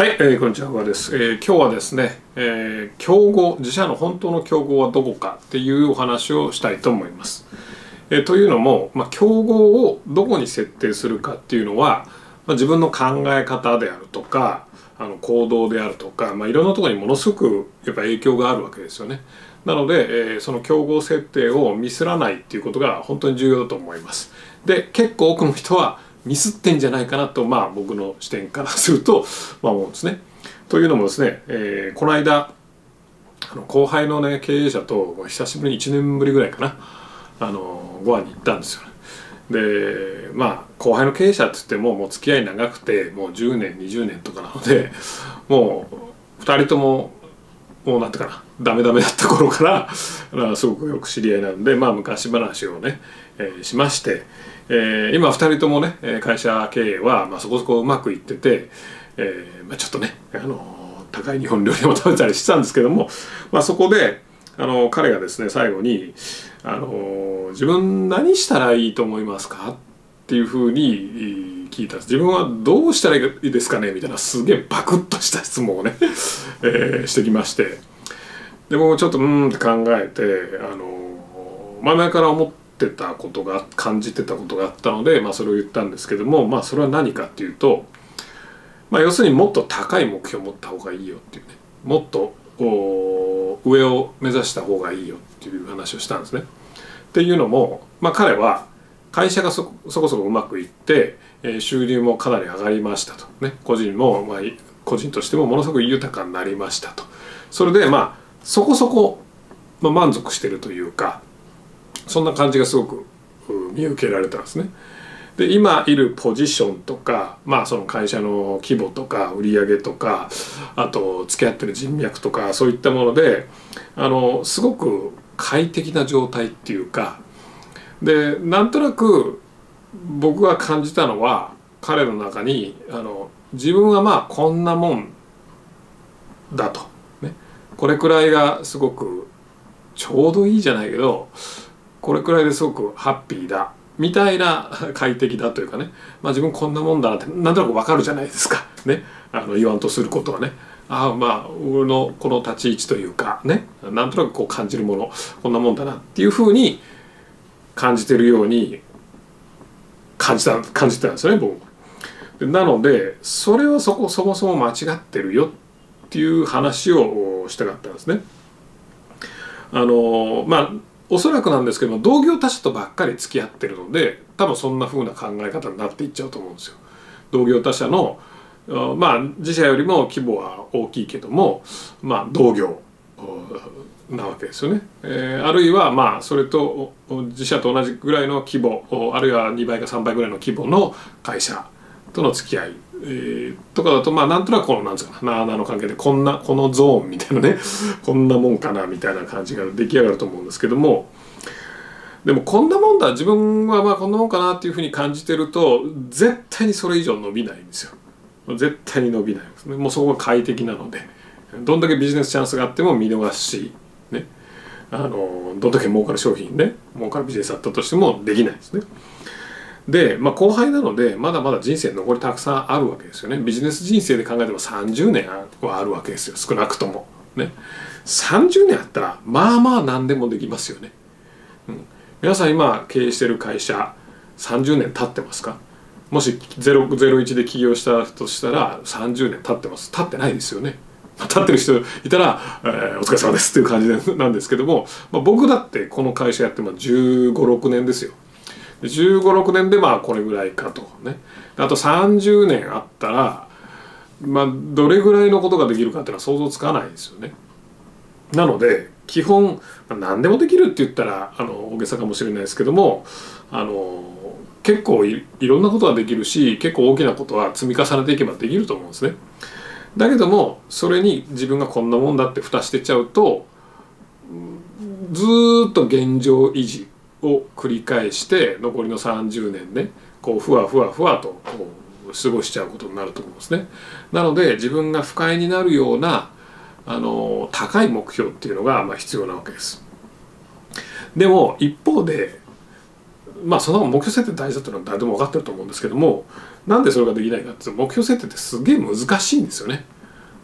はい、えー、こんにちは、です、えー、今日はですね、えー、競合、自社の本当の競合はどこかっていうお話をしたいと思います。えー、というのも、まあ、競合をどこに設定するかっていうのは、まあ、自分の考え方であるとか、あの行動であるとか、まあ、いろんなとこにものすごくやっぱ影響があるわけですよね。なので、えー、その競合設定をミスらないっていうことが本当に重要だと思います。で、結構多くの人はミスってんじゃないかなと、まあ、僕の視点からすると、まあ、思うんですね。というのもですね、えー、この間あの後輩のね経営者と久しぶりに1年ぶりぐらいかなあのご飯に行ったんですよ。ねでまあ後輩の経営者って言ってももう付き合い長くてもう10年20年とかなのでもう2人とももうなんていうかなダメダメだった頃から すごくよく知り合いなんでまあ昔話をね、えー、しまして、えー、今2人ともね会社経営は、まあ、そこそこうまくいってて、えーまあ、ちょっとね、あの高い日本料理も食べたりしてたんですけども、まあ、そこであの彼がですね最後にあの「自分何したらいいと思いますか?」っていうふうに聞いたんです自分はどうしたらいいですかねみたいなすげえバクッとした質問をね、えー、してきましてでもちょっとうんって考えてあの前々から思ってってたことが感じてたことがあったので、まあ、それを言ったんですけども、まあ、それは何かっていうと、まあ、要するにもっと高い目標を持った方がいいよっていうね。もっと上を目指した方がいいよっていう話をしたんですね。っていうのも、まあ、彼は会社がそこそこうまくいって、えー、収入もかなり上がりましたと、ね、個人も、まあ、個人としてもものすごく豊かになりましたと。それでまあそこそこ、まあ、満足してるというかそんな感じがすごく見受けられたんですね。で今いるポジションとか、まあ、その会社の規模とか売り上げとかあと付き合ってる人脈とかそういったものであのすごく快適な状態っていうかでなんとなく僕が感じたのは彼の中にあの自分はまあこんなもんだと、ね、これくらいがすごくちょうどいいじゃないけどこれくらいですごくハッピーだみたいな 快適だというかね、まあ、自分こんなもんだなってなんとなくわかるじゃないですか。ね。あの言わんとすることはね。ああまあ俺のこの立ち位置というかね。なんとなくこう感じるものこんなもんだなっていうふうに感じてるように感じた感じてたんですよね僕。なのでそれはそこそもそも間違ってるよっていう話をしたかったんですね。あのまあおそらくなんですけども同業他社とばっかり付き合ってるので多分そんな風な考え方になっていっちゃうと思うんですよ。同業他社のまあ自社よりも規模は大きいけどもまあ同業なわけですよね、えー、あるいはまあそれと自社と同じぐらいの規模あるいは2倍か3倍ぐらいの規模の会社との付き合い、えー、とかだとまあなんとなくこのなんつうかななあなあの関係でこんなこのゾーンみたいなね こんなもんかなみたいな感じが出来上がると思うんですけどもでもこんなもんだ自分はまあこんなもんかなっていうふうに感じてると絶対にそれ以上伸びないんですよ。絶対に伸びないです。ねもうそこが快適なのでどんだけビジネスチャンスがあっても見逃しねあのどんだけ儲かる商品ね儲かるビジネスあったとしてもできないですね。で、まあ、後輩なのでまだまだ人生残りたくさんあるわけですよね。ビジネス人生で考えても30年はあるわけですよ。少なくとも。ね。30年あったらまあまあ何でもできますよね、うん、皆さん今経営してる会社30年経ってますか？もし001で起業したとしたら30年経ってます。経ってないですよね。立ってる人いたら、えー、お疲れ様ですっていう感じなんですけども、まあ、僕だってこの会社やっても15、16年ですよ。1 5 6年でまあこれぐらいかとねあと30年あったらまあどれぐらいのことができるかっていうのは想像つかないですよねなので基本何でもできるって言ったらあの大げさかもしれないですけどもあの結構いろんなことができるし結構大きなことは積み重ねていけばできると思うんですね。だけどもそれに自分がこんなもんだって蓋してちゃうとずっと現状維持を繰り返して残りの30年ねこうふわふわふわとこう過ごしちゃうことになると思うんですね。なので自分が不快になるようなあの高い目標っていうのがまあ必要なわけです。でも一方でまあその目標設定大事だっていうのは誰でも分かってると思うんですけどもなんでそれができないかっていうと目標設定ってすげえ難しいんですよね。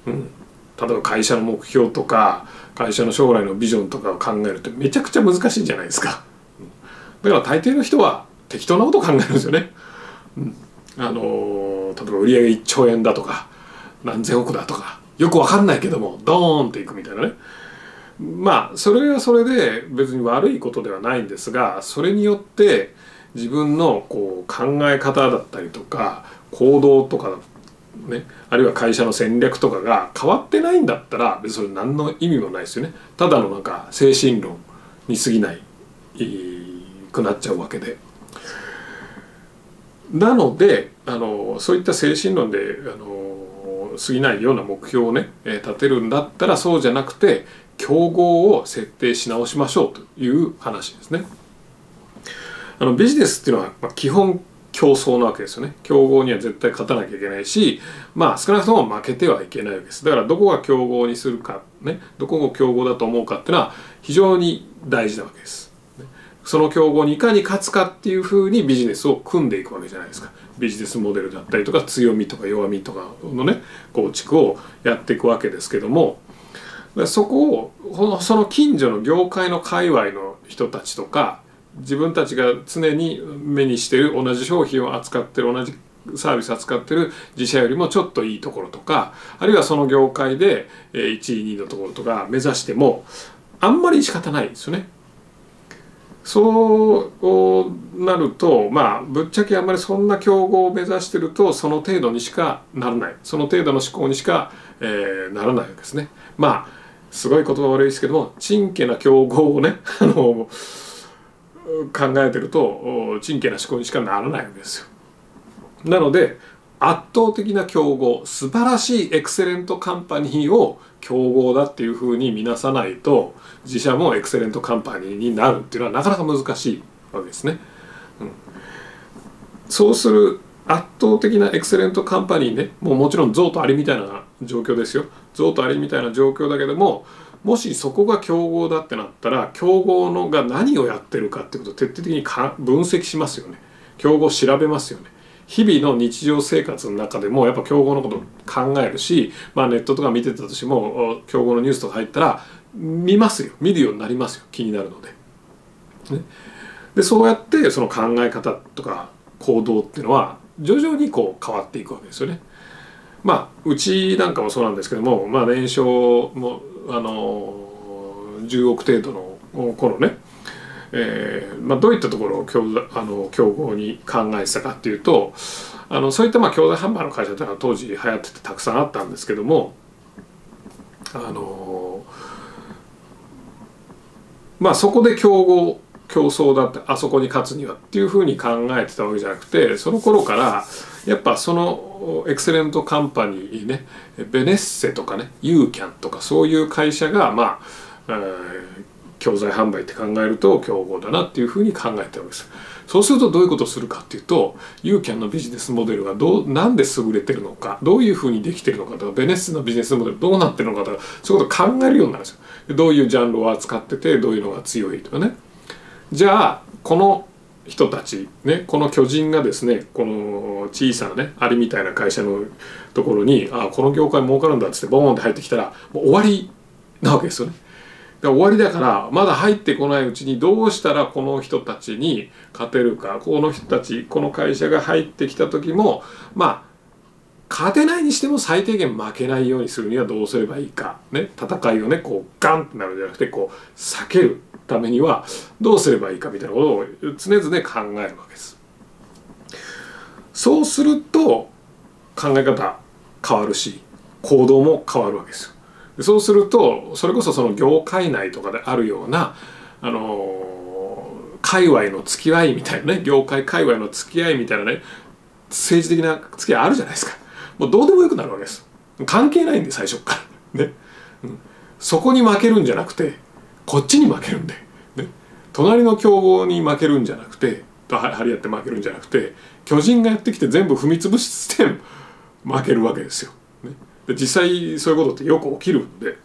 うん、例えば会社の目標とか会社の将来のビジョンとかを考えるってめちゃくちゃ難しいじゃないですか。だから大抵の人は適当なこと考えるんですよね。うん、あの例えば売上1兆円だとか何千億だとかよく分かんないけどもドーンっていくみたいなね。まあそれはそれで別に悪いことではないんですがそれによって自分のこう考え方だったりとか行動とかね、あるいは会社の戦略とかが変わってないんだったら別にそれ何の意味もないですよねただのなんか精神論に過ぎないくなっちゃうわけで。なのであのそういった精神論であの過ぎないような目標をね、え立てるんだったらそうじゃなくて競合を設定し直しましょうという話ですね。あのビジネスっていうのは、まあ、基本競争なわけですよね。競合には絶対勝たなきゃいけないしまあ少なくとも負けてはいけないわけです。だからどこが競合にするかねどこが競合だと思うかっていうのは非常に大事なわけです。その競合にいかに勝つかっていうふうにビジネスを組んでいくわけじゃないですかビジネスモデルだったりとか強みとか弱みとかのね構築をやっていくわけですけどもそこをその近所の業界の界隈の人たちとか自分たちが常に目にしてる同じ商品を扱ってる同じサービス扱ってる自社よりもちょっといいところとかあるいはその業界で1位2位のところとか目指してもあんまり仕方ないですよね。そうなるとまあぶっちゃけあんまりそんな競合を目指してるとその程度にしかならないその程度の思考にしか、えー、ならないわけですね。まあすごい言葉悪いですけどもちんけな競合をね あの考えてるとちんけな思考にしかならないわけですよ。なので圧倒的な競合素晴らしいエクセレントカンパニーを競合だっていうふうに見なさないと自社もエクセレントカンパニーになるっていうのはなかなか難しいわけですね。うん、そうする圧倒的なエクセレントカンパニーねもうもちろん象とアリみたいな状況ですよ。象とアリみたいな状況だけどももしそこが競合だってなったら競合のが何をやってるかってことを徹底的に分析しますよね。競合調べますよね。日々の日常生活の中でもやっぱ競合のこと考えるし、まあ、ネットとか見てたとしても競合のニュースとか入ったら見ますよ見るようになりますよ気になるので。ね、でそうやってその考え方とか行動っていうのは徐々にこう変わっていくわけですよね。まあうちなんかもそうなんですけども、まあ、年商もあの10億程度の頃ね、えーまあ、どういったところを競あの競合に考えてたかっていうとあのそういったまあ教材販売の会社というのは当時流行っててたくさんあったんですけどもあのまあそこで競合競争だってあそこに勝つにはっていうふうに考えてたわけじゃなくてその頃からやっぱそのエクセレントカンパニーねベネッセとかねユーキャンとかそういう会社がまあ、えー、教材販売って考えると競合だなっていうふうに考えてるわけです。そうするとどういうことをするかっていうとユーキャンのビジネスモデルがどうなんで優れてるのかどういうふうにできてるのかとかベネッセのビジネスモデルどうなってるのかとかそういうことを考えるようになるんですよ。どういうジャンルを扱っててどういうのが強いとかね。じゃあこの人たちねこの巨人がですねこの小さなねアリみたいな会社のところにあこの業界儲かるんだっつってボーンって入ってきたらもう終わりなわけですよね。で終わりだからまだ入ってこないうちにどうしたらこの人たちに勝てるかこの人たちこの会社が入ってきた時もまあ勝てないにしても最低限負けないようにするにはどうすればいいか、ね、戦いをねこうガンってなるんじゃなくてこう避けるためにはどうすればいいかみたいなことを常々考えるわけです。そうすると考え方変わるし行動も変わるわけですよ。そうするとそれこそその業界内とかであるようなあの界隈の付き合いみたいなね業界界隈の付き合いみたいなね政治的な付き合いあるじゃないですか。もうどうでもよくなるわけです。関係ないんで最初から。ね、うん、そこに負けるんじゃなくてこっちに負けるんで、ね、隣の強豪に負けるんじゃなくてと張り合って負けるんじゃなくて巨人がやってきて全部踏み潰して負けるわけですよ。ね、で実際そういうことってよく起きるんで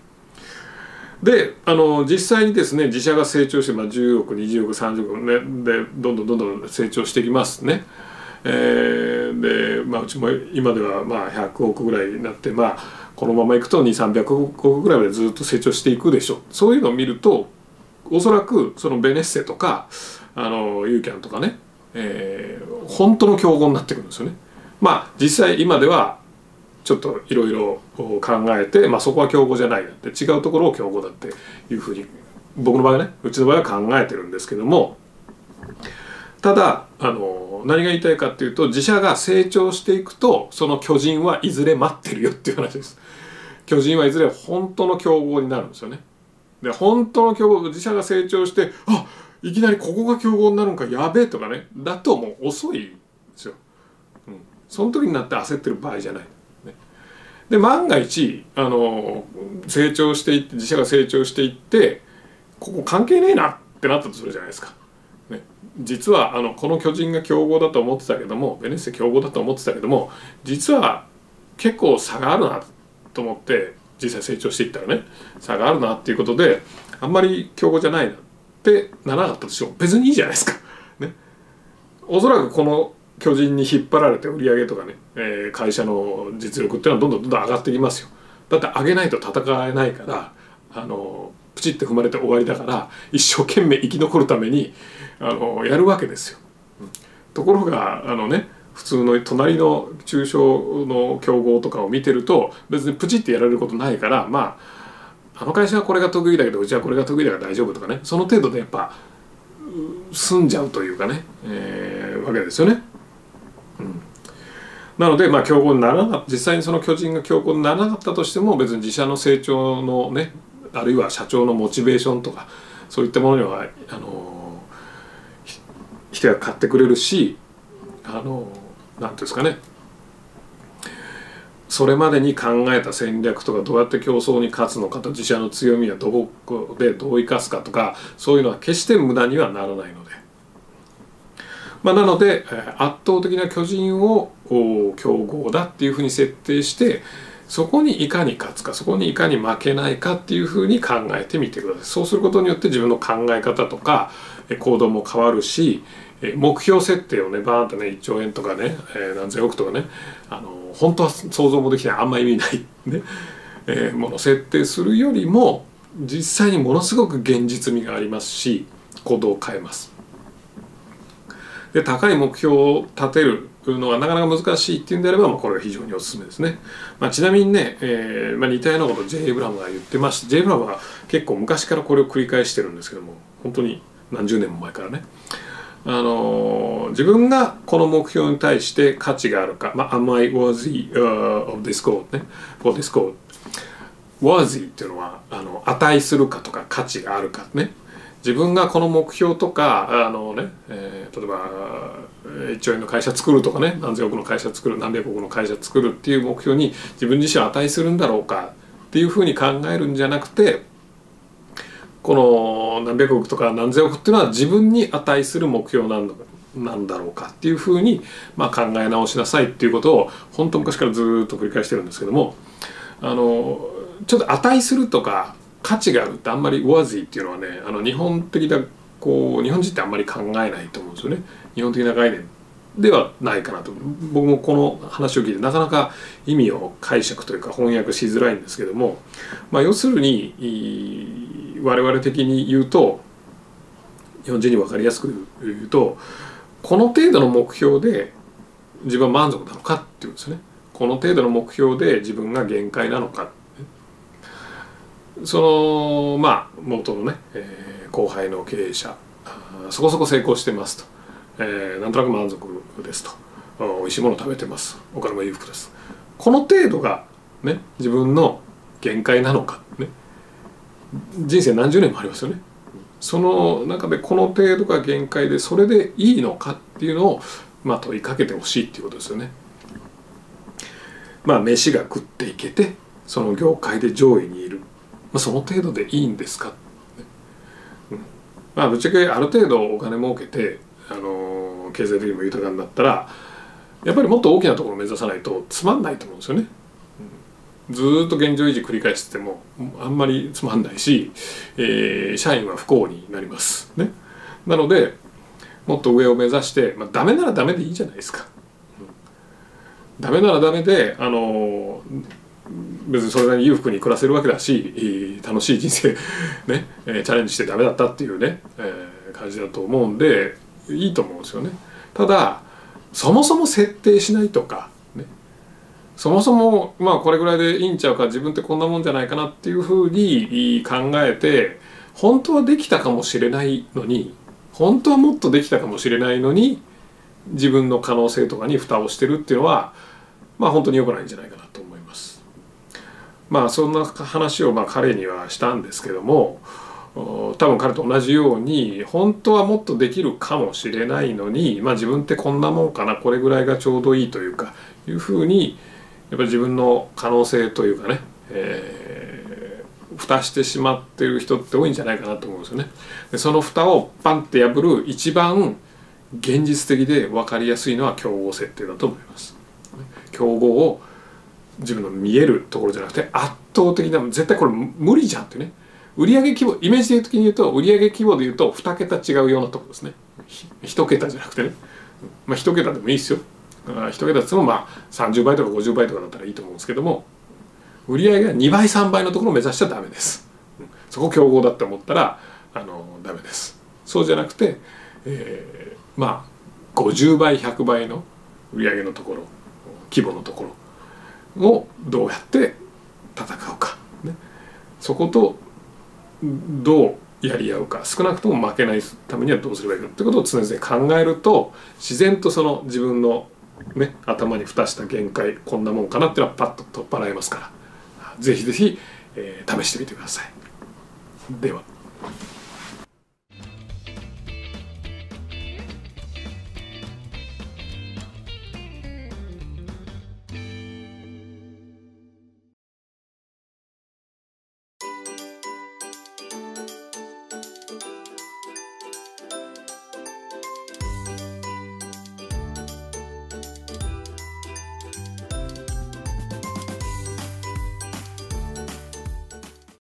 であの実際にですね自社が成長して、まあ、10億20億30億ねでどんどんどんどん成長していきますね。えー、で、まあ、うちも今ではまあ100億ぐらいになってまあこのままいくと2300億ぐらいまでずっと成長していくでしょうそういうのを見るとおそらくそのベネッセとかあのユーキャンとかね、えー、本当の競合になってくるんですよね。まあ実際今ではちょっといろいろ考えて、まあ、そこは競合じゃないなって違うところを競合だっていうふうに僕の場合はねうちの場合は考えてるんですけどもただあの何が言いたいかっていうと自社が成長していくとその巨人はいずれ待ってるよっていう話です。巨人はいずれ本当の競合になるんですよね。で本当の競合自社が成長してあいきなりここが競合になるんかやべえとかねだともう遅いんですよ。うん、その時になって焦ってる場合じゃない。で万が一あの成長していって自社が成長していってここ関係ねえなってなったとするじゃないですか。ね、実はあのこの巨人が強豪だと思ってたけどもベネッセ強豪だと思ってたけども実は結構差があるなと思って実際成長していったらね差があるなっていうことであんまり強豪じゃないなってならなかったとしても別にいいじゃないですか。ね、おそらくこの巨人に引っ張られて売り上げとかね、えー、会社の実力っていうのはどんどんどんどん上がってきますよ。だって上げないと戦えないからあのプチって踏まれて終わりだから一生懸命生き残るためにあのやるわけですよ、うん、ところがあのね普通の隣の中小の競合とかを見てると別にプチってやられることないからまああの会社はこれが得意だけどうちはこれが得意だから大丈夫とかねその程度でやっぱ済んじゃうというかね、えー、わけですよね。なので、まあ、競合にならな実際にその巨人が競合にならなかったとしても別に自社の成長のねあるいは社長のモチベーションとかそういったものにはあの人が買ってくれるしあのなんていうんですかねそれまでに考えた戦略とかどうやって競争に勝つのかと自社の強みはどこでどう生かすかとかそういうのは決して無駄にはならないので。まあ、なので圧倒的な巨人を強豪だっていうふうに設定してそこにいかに勝つかそこにいかに負けないかっていうふうに考えてみてください。そうすることによって自分の考え方とか行動も変わるし目標設定をねバーンとね1兆円とかね何千億とかねあの本当は想像もできないあんま意味ないね、えもの設定するよりも実際にものすごく現実味がありますし行動を変えます。で高い目標を立てるのはなかなか難しいっていうんであれば、まあ、これは非常におすすめですね。まあ、ちなみにね、えーまあ、似たようなことを J. ブラムが言ってまして J. ブラムは結構昔からこれを繰り返してるんですけども本当に何十年も前からね。あのー、自分がこの目標に対して価値があるか、まあ、Am I worthy、uh, of this goal ね for this goal worthy っていうのはあの値するかとか価値があるかね自分がこの目標とかあのね、えー、例えば1兆円の会社作るとかね何千億の会社作る何百億の会社作るっていう目標に自分自身は値するんだろうかっていうふうに考えるんじゃなくてこの何百億とか何千億っていうのは自分に値する目標なんだなんだろうかっていうふうに、まあ、考え直しなさいっていうことを本当昔からずっと繰り返してるんですけどもあのちょっと値するとか価値があるってあんまり worthy っていうのはねあの日本的なこう日本人ってあんまり考えないと思うんですよね。日本的な概念ではないかなと。僕もこの話を聞いてなかなか意味を解釈というか翻訳しづらいんですけども、まあ、要するに我々的に言うと日本人に分かりやすく言うとこの程度の目標で自分は満足なのかっていうんですね。この程度の目標で自分が限界なのかそのまあ元のね、えー、後輩の経営者そこそこ成功してますと、えー、なんとなく満足ですと。美味しいもの食べてます。お金も裕福です。この程度がね自分の限界なのかね。人生何十年もありますよね。その中でこの程度が限界でそれでいいのかっていうのをまあ問いかけてほしいっていうことですよね。まあ飯が食っていけてその業界で上位にいる。あ、その程度でいいんですか、うん、まあぶっちゃけある程度お金儲けて、あのー、経済的にも豊かになったらやっぱりもっと大きなところを目指さないとつまんないと思うんですよね。ずっと現状維持繰り返しててもあんまりつまんないし、えー社員は不幸になります。ね。なのでもっと上を目指して、まあ、ダメならダメでいいじゃないですか、うん。ダメならダメであの別にそれなりに裕福に暮らせるわけだし楽しい人生 ね、チャレンジしてダメだったっていうね、えー感じだと思うんでいいと思うんですよねただそもそも設定しないとかねそもそもまあこれぐらいでいいんちゃうか自分ってこんなもんじゃないかなっていうふうに考えて本当はできたかもしれないのに本当はもっとできたかもしれないのに自分の可能性とかに蓋をしてるっていうのはまあ本当に良くないんじゃないかなと思います。まあそんな話をまあ彼にはしたんですけども多分彼と同じように本当はもっとできるかもしれないのに、まあ、自分ってこんなもんかなこれぐらいがちょうどいいというかいうふうにやっぱ自分の可能性というかね、えー蓋してしまってる人って多いんじゃないかなと思うんですよね。でその蓋をパンって破る一番現実的で分かりやすいのは競合設定だと思います。競合を自分の見えるところじゃなくて圧倒的な絶対これ無理じゃんってね。売上規模イメージ的に言うと売上規模で言うと2桁違うようなところですね。1桁じゃなくてね。まあ1桁でもいいですよ。1桁ってもまあ30倍とか50倍とかだったらいいと思うんですけども売上が2倍3倍のところを目指しちゃダメです。そこ競合だって思ったらあのダメです。そうじゃなくて、えーまあ50倍100倍の売上のところ規模のところ。をどうやって戦うか、ね、そことどうやり合うか少なくとも負けないためにはどうすればいいかってことを常々考えると自然とその自分の、ね、頭に蓋した限界こんなもんかなっていうのはパッと取っ払えますからぜひぜひ、え試してみてください。では。